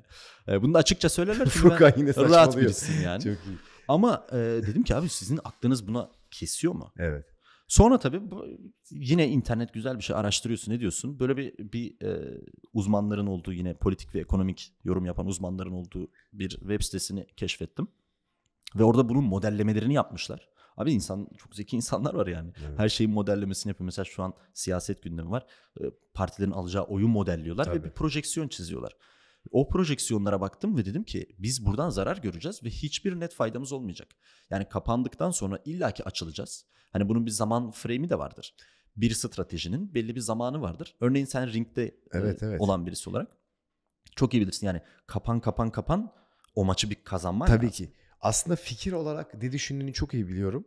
E, bunu da açıkça söylerler çünkü ben Furkan yine rahat saçmalıyor. birisiyim yani. Çok iyi. Ama e, dedim ki abi sizin aklınız buna kesiyor mu? Evet. Sonra tabii yine internet güzel bir şey araştırıyorsun ne diyorsun? Böyle bir bir e, uzmanların olduğu yine politik ve ekonomik yorum yapan uzmanların olduğu bir web sitesini keşfettim. Ve orada bunun modellemelerini yapmışlar. Abi insan çok zeki insanlar var yani. Evet. Her şeyin modellemesini yapıyor. Mesela şu an siyaset gündemi var. E, Partilerin alacağı oyu modelliyorlar ve Tabii. bir projeksiyon çiziyorlar. O projeksiyonlara baktım ve dedim ki biz buradan zarar göreceğiz ve hiçbir net faydamız olmayacak. Yani kapandıktan sonra illaki açılacağız. Hani bunun bir zaman frame'i de vardır. Bir stratejinin belli bir zamanı vardır. Örneğin sen ringde e, Evet, evet. olan birisi olarak çok iyi bilirsin. Yani kapan kapan kapan o maçı bir kazanman Tabii lazım. ki. Aslında fikir olarak ne düşündüğünü çok iyi biliyorum.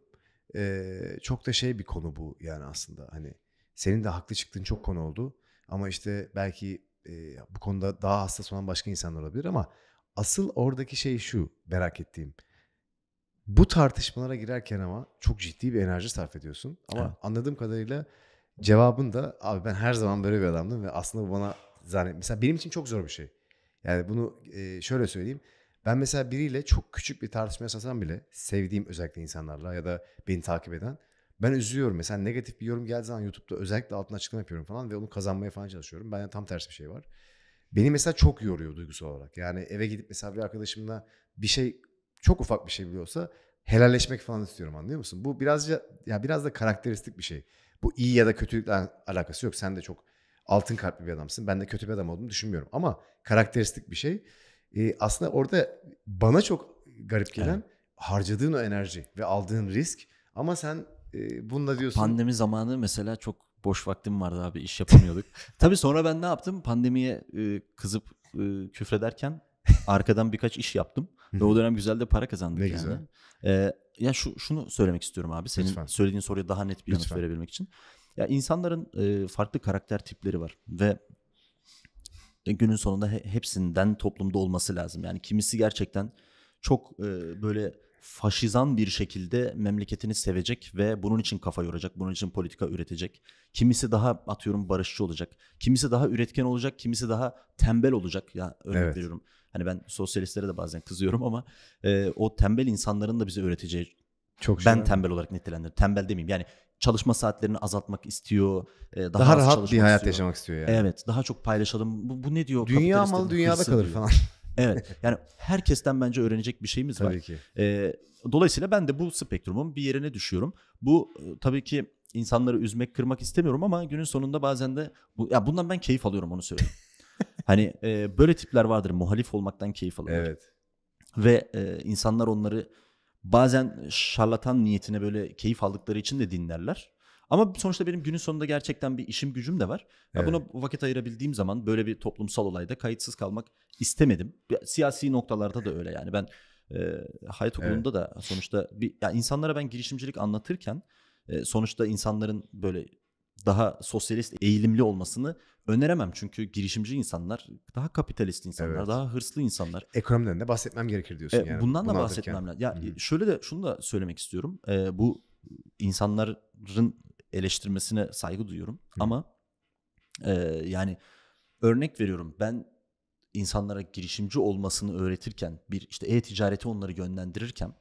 Ee, çok da şey bir konu bu yani aslında. Hani senin de haklı çıktığın çok konu oldu. Ama işte belki e, bu konuda daha hassas olan başka insanlar olabilir ama asıl oradaki şey şu merak ettiğim. Bu tartışmalara girerken ama çok ciddi bir enerji sarf ediyorsun. Ama Evet. anladığım kadarıyla cevabın da abi ben her zaman böyle bir adamdım ve aslında bu bana zannet mesela benim için çok zor bir şey. Yani bunu e, şöyle söyleyeyim. Ben mesela biriyle çok küçük bir tartışma yaşasam bile sevdiğim özellikle insanlarla ya da beni takip eden ben üzülüyorum. Mesela negatif bir yorum geldiği zaman YouTube'da özellikle altına açıklama yapıyorum falan ve onu kazanmaya falan çalışıyorum. Bende tam tersi bir şey var. beni mesela çok yoruyor duygusal olarak. Yani eve gidip mesela bir arkadaşımla bir şey çok ufak bir şey biliyorsa helalleşmek falan istiyorum anlıyor musun? Bu birazca ya biraz da karakteristik bir şey. Bu iyi ya da kötülükle alakası yok. Sen de çok altın kalpli bir adamsın. Ben de kötü bir adam olduğumu düşünmüyorum. Ama karakteristik bir şey. Ee, aslında orada bana çok garip gelen Evet. harcadığın o enerji ve aldığın risk. Ama sen e, bununla diyorsun. Pandemi zamanı mesela çok boş vaktim vardı abi iş yapamıyorduk. [LAUGHS] Tabii sonra ben ne yaptım? Pandemiye e, kızıp e, küfrederken [LAUGHS] arkadan birkaç iş yaptım. Ve o dönem güzel de para kazandık Ne yani. güzel. Ee, ya şu şunu söylemek istiyorum abi. Senin Lütfen. söylediğin soruya daha net bir yanıt Lütfen. verebilmek için. Ya insanların e, farklı karakter tipleri var ve günün sonunda he- hepsinden toplumda olması lazım. Yani kimisi gerçekten çok e, böyle faşizan bir şekilde memleketini sevecek ve bunun için kafa yoracak, bunun için politika üretecek. Kimisi daha atıyorum barışçı olacak. Kimisi daha üretken olacak, kimisi daha tembel olacak. Ya örnek Evet. veriyorum. Hani ben sosyalistlere de bazen kızıyorum ama e, o tembel insanların da bize öğreteceği çok şey ben tembel olarak nitelendiririm. Tembel demeyeyim. Yani çalışma saatlerini azaltmak istiyor. e, daha, daha rahat bir hayat istiyor. yaşamak istiyor yani. Evet, daha çok paylaşalım. Bu, bu ne diyor? Dünya malı dünyada kalır diyor. falan. [LAUGHS] Evet. Yani herkesten bence öğrenecek bir şeyimiz var. Tabii ki. Ee, dolayısıyla ben de bu spektrumun bir yerine düşüyorum. Bu e, tabii ki insanları üzmek, kırmak istemiyorum ama günün sonunda bazen de bu, ya bundan ben keyif alıyorum onu söyleyeyim. [LAUGHS] hani e, böyle tipler vardır muhalif olmaktan keyif alırlar. Evet. Ve e, insanlar onları bazen şarlatan niyetine böyle keyif aldıkları için de dinlerler. Ama sonuçta benim günün sonunda gerçekten bir işim gücüm de var. Ya Evet. Buna vakit ayırabildiğim zaman böyle bir toplumsal olayda kayıtsız kalmak istemedim. Siyasi noktalarda da öyle yani. Ben e, hayat Evet. okulunda da sonuçta bir ya insanlara ben girişimcilik anlatırken e, sonuçta insanların böyle daha sosyalist eğilimli olmasını öneremem. Çünkü girişimci insanlar daha kapitalist insanlar, Evet. daha hırslı insanlar. Ekonomiden de bahsetmem gerekir diyorsun E, yani. bundan da bahsetmem lazım. Ya Hı hı. şöyle de şunu da söylemek istiyorum. E, bu insanların eleştirmesine saygı duyuyorum Hı. ama e, yani örnek veriyorum ben insanlara girişimci olmasını öğretirken bir işte e-ticareti onları yönlendirirken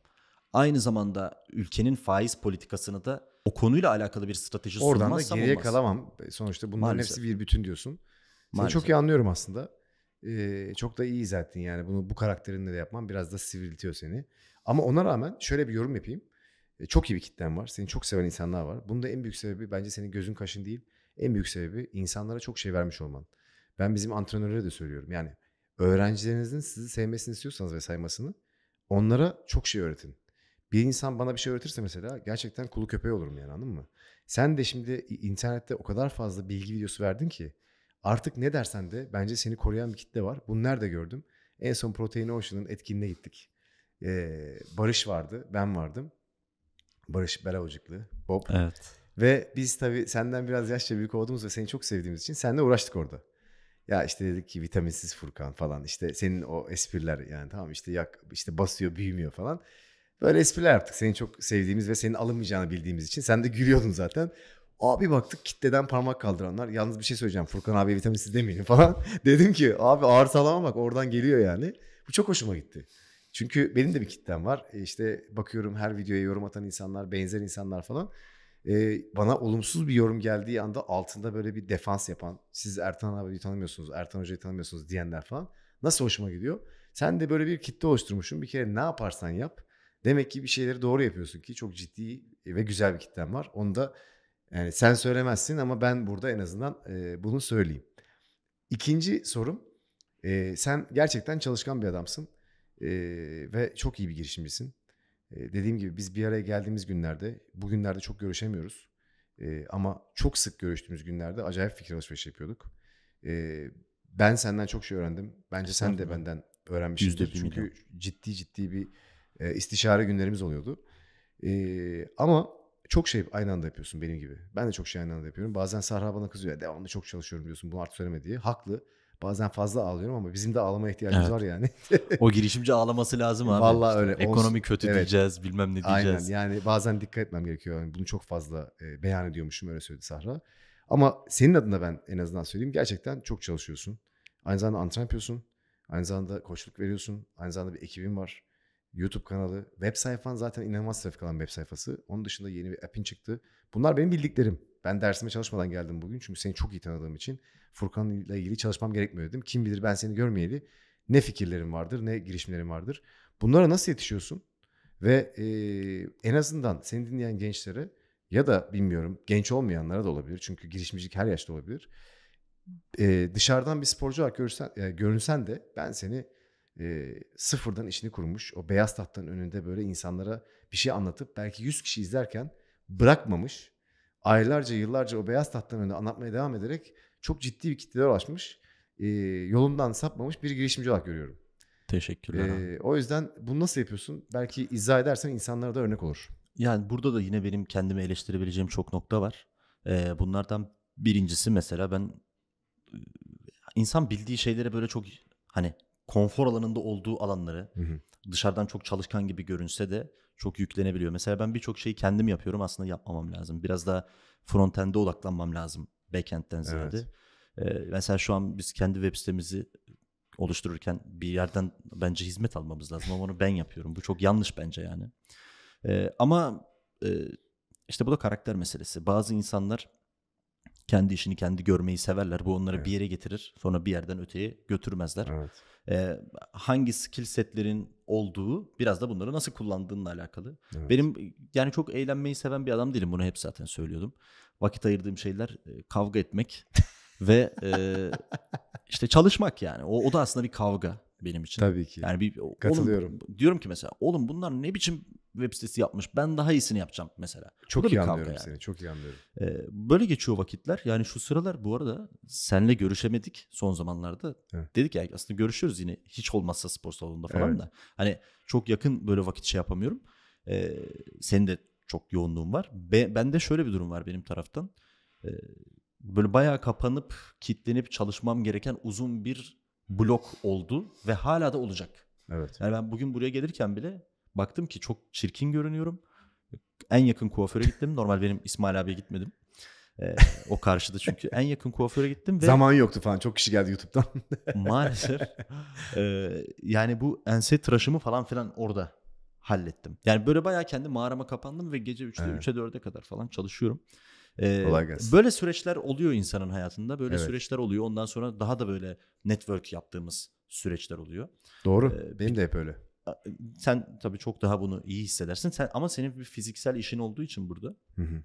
aynı zamanda ülkenin faiz politikasını da o konuyla alakalı bir strateji Oradan da sunmazsam geriye olmaz. kalamam. Sonuçta bunların Maalesef. hepsi bir bütün diyorsun. Seni Maalesef. çok iyi anlıyorum aslında. Ee, çok da iyi izah ettin yani. Bunu bu karakterinle de yapman biraz da sivriltiyor seni. Ama ona rağmen şöyle bir yorum yapayım. Ee, çok iyi bir kitlen var. Seni çok seven insanlar var. Bunun da en büyük sebebi bence senin gözün kaşın değil. En büyük sebebi insanlara çok şey vermiş olman. Ben bizim antrenörlere de söylüyorum. Yani öğrencilerinizin sizi sevmesini istiyorsanız ve saymasını onlara çok şey öğretin. Bir insan bana bir şey öğretirse mesela gerçekten kulu köpeği olurum yani anladın mı? Sen de şimdi internette o kadar fazla bilgi videosu verdin ki artık ne dersen de bence seni koruyan bir kitle var. Bunu nerede gördüm? En son Protein Ocean'ın etkinliğine gittik. Ee, Barış vardı, ben vardım. Barış Belavcıklı, Bob. Evet. Ve biz tabii senden biraz yaşça büyük olduğumuz ve seni çok sevdiğimiz için seninle uğraştık orada. Ya işte dedik ki vitaminsiz Furkan falan işte senin o espriler yani tamam işte yak işte basıyor büyümüyor falan. Böyle espriler yaptık seni çok sevdiğimiz ve senin alınmayacağını bildiğimiz için. Sen de gülüyordun zaten. Abi baktık kitleden parmak kaldıranlar. Yalnız bir şey söyleyeceğim. Furkan abi vitaminsiz demeyin falan. [LAUGHS] Dedim ki abi ağır sağlama bak oradan geliyor yani. Bu çok hoşuma gitti. Çünkü benim de bir kitlem var. E işte bakıyorum her videoya yorum atan insanlar, benzer insanlar falan. E, bana olumsuz bir yorum geldiği anda altında böyle bir defans yapan, siz Ertan abiyi tanımıyorsunuz, Ertan hocayı tanımıyorsunuz diyenler falan. Nasıl hoşuma gidiyor? Sen de böyle bir kitle oluşturmuşsun. Bir kere ne yaparsan yap. Demek ki bir şeyleri doğru yapıyorsun ki çok ciddi ve güzel bir kitlen var. Onu da yani sen söylemezsin ama ben burada en azından e, bunu söyleyeyim. İkinci sorum. e, sen gerçekten çalışkan bir adamsın. E, ve çok iyi bir girişimcisin. E, dediğim gibi biz bir araya geldiğimiz günlerde, bugünlerde çok görüşemiyoruz. E, ama çok sık görüştüğümüz günlerde acayip fikir alışverişi yapıyorduk. E, ben senden çok şey öğrendim. Bence sen de benden öğrenmişsindir. Çünkü milyon. ciddi ciddi bir e, istişare günlerimiz oluyordu. E, ama çok şey aynı anda yapıyorsun benim gibi. Ben de çok şey aynı anda yapıyorum. Bazen Sahra bana kızıyor. "Ya Devamlı çok çalışıyorum diyorsun. Bunu artık söyleme diye. Haklı. Bazen fazla ağlıyorum ama bizim de ağlama ihtiyacımız Evet. var yani. [LAUGHS] O girişimci ağlaması lazım abi. Vallahi öyle. Ekonomi kötü Evet. diyeceğiz, bilmem ne Aynen diyeceğiz. yani bazen dikkat etmem gerekiyor. Yani bunu çok fazla e, beyan ediyormuşum öyle söyledi Sahra. Ama senin adına ben en azından söyleyeyim. Gerçekten çok çalışıyorsun. Aynı zamanda antrenman yapıyorsun. Aynı zamanda koçluk veriyorsun. Aynı zamanda bir ekibin var. YouTube kanalı. Web sayfan zaten inanılmaz trafik alan web sayfası. Onun dışında yeni bir app'in çıktı. Bunlar benim bildiklerim. Ben dersime çalışmadan geldim bugün. Çünkü seni çok iyi tanıdığım için. Furkan'la ilgili çalışmam gerekmiyor dedim. Kim bilir ben seni görmeyeli ne fikirlerin vardır ne girişimlerin vardır. Bunlara nasıl yetişiyorsun? Ve e, en azından seni dinleyen gençlere ya da bilmiyorum genç olmayanlara da olabilir. Çünkü girişimcilik her yaşta olabilir. E, dışarıdan bir sporcu olarak görürsen, e, görünsen de ben seni e, sıfırdan işini kurmuş. O beyaz tahtanın önünde böyle insanlara bir şey anlatıp belki 100 kişi izlerken bırakmamış. Aylarca yıllarca o beyaz tahtanın önünde anlatmaya devam ederek çok ciddi bir kitlelere ulaşmış. E, yolundan sapmamış bir girişimci olarak görüyorum. Teşekkürler. E, o yüzden bunu nasıl yapıyorsun? Belki izah edersen insanlara da örnek olur. Yani burada da yine benim kendimi eleştirebileceğim çok nokta var. Ee, bunlardan birincisi mesela ben e, insan bildiği şeylere böyle çok hani konfor alanında olduğu alanları Hı hı. dışarıdan çok çalışkan gibi görünse de çok yüklenebiliyor. Mesela ben birçok şeyi kendim yapıyorum aslında yapmamam lazım. Biraz daha frontend'e odaklanmam lazım backend'den ziyade. Ee, mesela şu an biz kendi web sitemizi oluştururken bir yerden bence hizmet almamız lazım ama onu ben yapıyorum. Bu çok yanlış bence yani. Ee, ama e, işte bu da karakter meselesi. Bazı insanlar kendi işini kendi görmeyi severler. Bu onları Evet. bir yere getirir. Sonra bir yerden öteye götürmezler. Evet. Ee, hangi skill setlerin olduğu biraz da bunları nasıl kullandığınla alakalı. Evet. Benim yani çok eğlenmeyi seven bir adam değilim. Bunu hep zaten söylüyordum. Vakit ayırdığım şeyler e, kavga etmek ve e, [LAUGHS] işte çalışmak yani. O, o da aslında bir kavga benim için. Tabii ki. Yani bir oğlum, Katılıyorum. diyorum ki mesela oğlum bunlar ne biçim web sitesi yapmış. Ben daha iyisini yapacağım mesela. Çok iyi anlıyorum yani. seni. Çok iyi anlıyorum. Ee, böyle geçiyor vakitler. Yani şu sıralar bu arada senle görüşemedik son zamanlarda. Evet. Dedik ya aslında görüşüyoruz yine hiç olmazsa spor salonunda falan Evet. da. Hani çok yakın böyle vakit şey yapamıyorum. Ee, senin de çok yoğunluğun var. Be, bende şöyle bir durum var benim taraftan. Ee, böyle bayağı kapanıp kitlenip çalışmam gereken uzun bir blok oldu ve hala da olacak. Evet. Yani ben bugün buraya gelirken bile baktım ki çok çirkin görünüyorum. En yakın kuaföre gittim. Normal benim İsmail abiye gitmedim. Ee, o karşıda çünkü. En yakın kuaföre gittim ve Zaman yoktu falan. Çok kişi geldi YouTube'dan. maalesef [LAUGHS] e, yani bu ense tıraşımı falan filan orada hallettim. Yani böyle bayağı kendi mağarama kapandım ve gece 3'te Evet. 3'e 4'e kadar falan çalışıyorum. Ee. Böyle süreçler oluyor insanın hayatında. Böyle Evet. süreçler oluyor. Ondan sonra daha da böyle network yaptığımız süreçler oluyor. Doğru. Ee, Benim de hep öyle. sen tabii çok daha bunu iyi hissedersin. Sen ama senin bir fiziksel işin olduğu için burada Hı hı.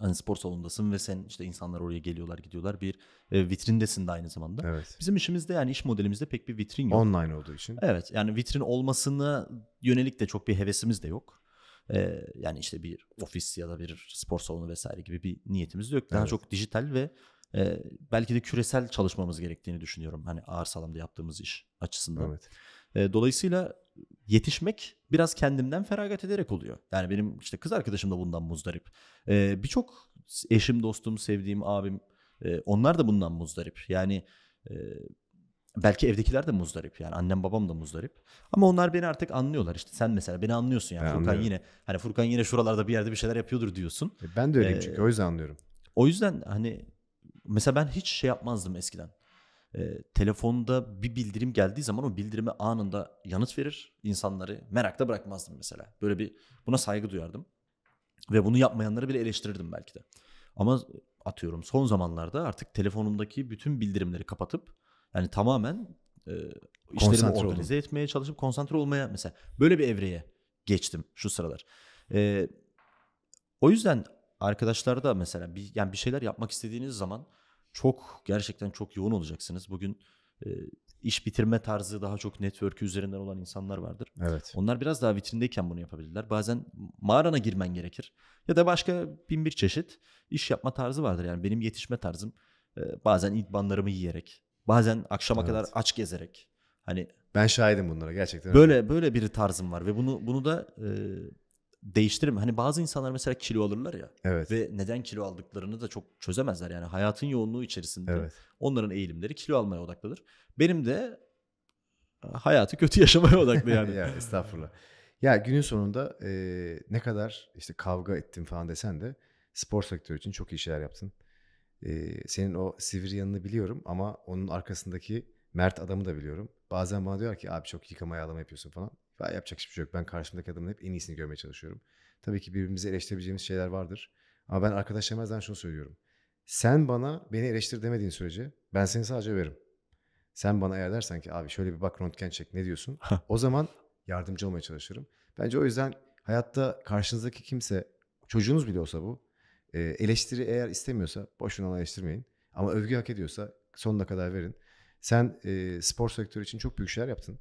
Hani spor salonundasın ve sen işte insanlar oraya geliyorlar, gidiyorlar. Bir e, vitrindesin de aynı zamanda. Evet. Bizim işimizde yani iş modelimizde pek bir vitrin yok. Online olduğu için. Evet yani vitrin olmasına yönelik de çok bir hevesimiz de yok. Ee, yani işte bir ofis ya da bir spor salonu vesaire gibi bir niyetimiz de yok. Daha Evet. çok dijital ve e, belki de küresel çalışmamız gerektiğini düşünüyorum. Hani ağır sağlamda yaptığımız iş açısından. Evet. E, dolayısıyla yetişmek biraz kendimden feragat ederek oluyor. Yani benim işte kız arkadaşım da bundan muzdarip. E, Birçok eşim, dostum, sevdiğim abim e, onlar da bundan muzdarip. Yani e, belki evdekiler de muzdarip. Yani annem babam da muzdarip. Ama onlar beni artık anlıyorlar. İşte sen mesela beni anlıyorsun yani. Ben Furkan anlıyorum. yine hani Furkan yine şuralarda bir yerde bir şeyler yapıyordur diyorsun. E, Ben de öyleyim Ee, çünkü o yüzden anlıyorum. O yüzden hani mesela ben hiç şey yapmazdım eskiden. Ee, telefonda bir bildirim geldiği zaman o bildirime anında yanıt verir insanları merakta bırakmazdım mesela. Böyle bir buna saygı duyardım. Ve bunu yapmayanları bile eleştirirdim belki de. Ama atıyorum son zamanlarda artık telefonumdaki bütün bildirimleri kapatıp yani tamamen e, işlerimi organize etmeye çalışıp konsantre olmaya mesela böyle bir evreye geçtim şu sıralar. Ee, o yüzden arkadaşlarda mesela bir, yani bir şeyler yapmak istediğiniz zaman çok gerçekten çok yoğun olacaksınız. Bugün e, iş bitirme tarzı daha çok network üzerinden olan insanlar vardır. Evet. Onlar biraz daha vitrindeyken bunu yapabilirler. Bazen mağarana girmen gerekir. Ya da başka bin bir çeşit iş yapma tarzı vardır. Yani benim yetişme tarzım e, bazen idmanlarımı yiyerek, bazen akşama Evet. kadar aç gezerek. Hani Ben şahidim bunlara gerçekten. öyle. böyle böyle bir tarzım var ve bunu bunu da e, değiştiririm. Hani bazı insanlar mesela kilo alırlar ya Evet. ve neden kilo aldıklarını da çok çözemezler. Yani hayatın yoğunluğu içerisinde Evet. onların eğilimleri kilo almaya odaklıdır. Benim de e, hayatı kötü [LAUGHS] yaşamaya odaklı yani. [LAUGHS] ya estağfurullah. Ya günün sonunda e, ne kadar işte kavga ettim falan desen de spor sektörü için çok iyi şeyler yaptın. E, senin o sivri yanını biliyorum ama onun arkasındaki mert adamı da biliyorum. Bazen bana diyor ki abi çok yıkama yağlama yapıyorsun falan. Ya yapacak hiçbir şey yok. Ben karşımdaki adamın hep en iyisini görmeye çalışıyorum. Tabii ki birbirimizi eleştirebileceğimiz şeyler vardır. Ama ben arkadaşlarıma her zaman şunu söylüyorum. Sen bana beni eleştir demediğin sürece ben seni sadece veririm. Sen bana eğer dersen ki abi şöyle bir bak röntgen çek ne diyorsun? o zaman yardımcı olmaya çalışırım. Bence o yüzden hayatta karşınızdaki kimse çocuğunuz bile olsa bu e, eleştiri eğer istemiyorsa boşuna eleştirmeyin. Ama övgü hak ediyorsa sonuna kadar verin. Sen e, spor sektörü için çok büyük şeyler yaptın.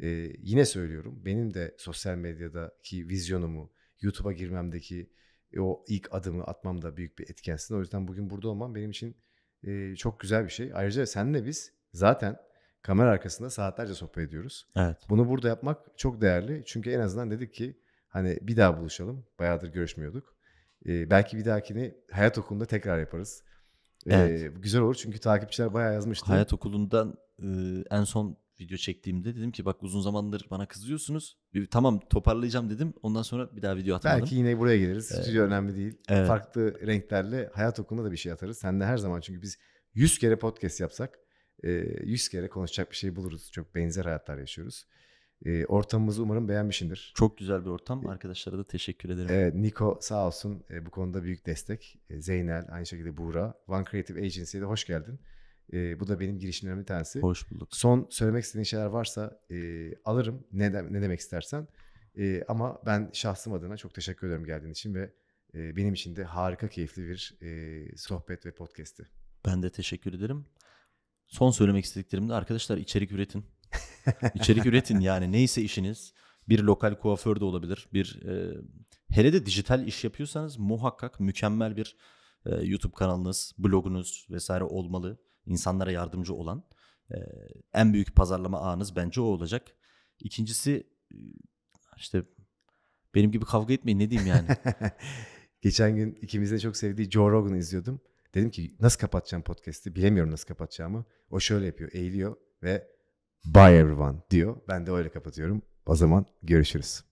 E, yine söylüyorum benim de sosyal medyadaki vizyonumu, YouTube'a girmemdeki e, o ilk adımı atmamda büyük bir etkensin. O yüzden bugün burada olmam benim için e, çok güzel bir şey. Ayrıca senle biz zaten kamera arkasında saatlerce sohbet ediyoruz. Evet. Bunu burada yapmak çok değerli. Çünkü en azından dedik ki hani bir daha buluşalım. Bayağıdır görüşmüyorduk. Ee, belki bir dahakini hayat okulunda tekrar yaparız. Evet. Güzel olur çünkü takipçiler bayağı yazmıştı. Hayat okulundan e, en son video çektiğimde dedim ki bak uzun zamandır bana kızıyorsunuz. Bir, tamam toparlayacağım dedim. Ondan sonra bir daha video atmadım. Belki yine buraya geliriz. Evet. Stüdyo önemli değil. Evet. Farklı renklerle hayat okulunda da bir şey atarız. Sen de her zaman çünkü biz 100 kere podcast yapsak e, 100 kere konuşacak bir şey buluruz. Çok benzer hayatlar yaşıyoruz. E, Ortamımızı umarım beğenmişsindir. Çok güzel bir ortam. Arkadaşlara da teşekkür ederim. Evet, Niko sağ olsun e, bu konuda büyük destek. E, Zeynel, aynı şekilde Buğra. One Creative Agency'ye de hoş geldin. E, bu da benim girişimlerimden bir tanesi. Hoş bulduk. Son söylemek istediğin şeyler varsa e, alırım. Ne, de- ne demek istersen. E, ama ben şahsım adına çok teşekkür ederim geldiğin için ve e, benim için de harika keyifli bir e, sohbet ve podcast'ti. Ben de teşekkür ederim. Son söylemek istediklerim de arkadaşlar içerik üretin. [LAUGHS] İçerik üretin yani neyse işiniz. Bir lokal kuaför de olabilir. Bir e, hele de dijital iş yapıyorsanız muhakkak mükemmel bir e, YouTube kanalınız, blogunuz vesaire olmalı. İnsanlara yardımcı olan. E, en büyük pazarlama ağınız bence o olacak. İkincisi işte benim gibi kavga etmeyin ne diyeyim yani. [LAUGHS] Geçen gün ikimizin de çok sevdiği Joe Rogan'ı izliyordum. Dedim ki nasıl kapatacağım podcast'i? Bilemiyorum nasıl kapatacağımı. O şöyle yapıyor, eğiliyor ve bye everyone diyor. Ben de öyle kapatıyorum. O zaman görüşürüz.